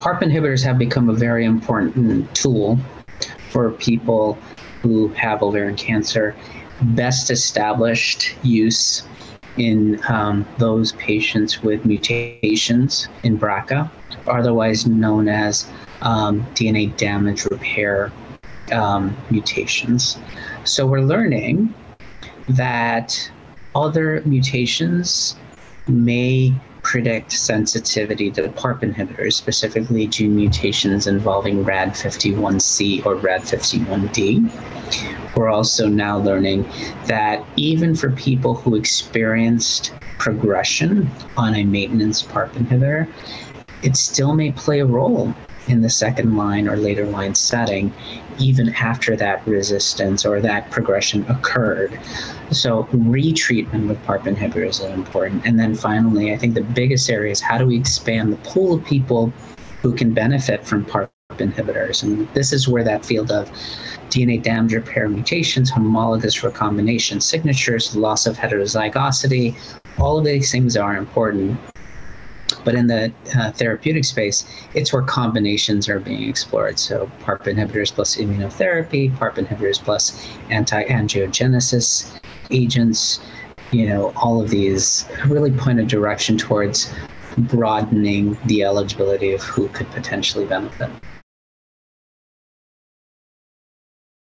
PARP inhibitors have become a very important tool for people who have ovarian cancer. Best established use in um, those patients with mutations in BRCA, otherwise known as um, DNA damage repair um, mutations. So we're learning that other mutations may predict sensitivity to PARP inhibitors, specifically gene mutations involving RAD51C or RAD51D. We're also now learning that even for people who experienced progression on a maintenance PARP inhibitor, it still may play a role in the second line or later line setting, even after that resistance or that progression occurred. So, retreatment with PARP inhibitors is important. And then finally, I think the biggest area is how do we expand the pool of people who can benefit from PARP inhibitors? And this is where that field of DNA damage repair mutations, homologous recombination signatures, loss of heterozygosity, all of these things are important. But in the uh, therapeutic space, it's where combinations are being explored. So PARP inhibitors plus immunotherapy, PARP inhibitors plus anti-angiogenesis agents, you know, all of these really point a direction towards broadening the eligibility of who could potentially benefit.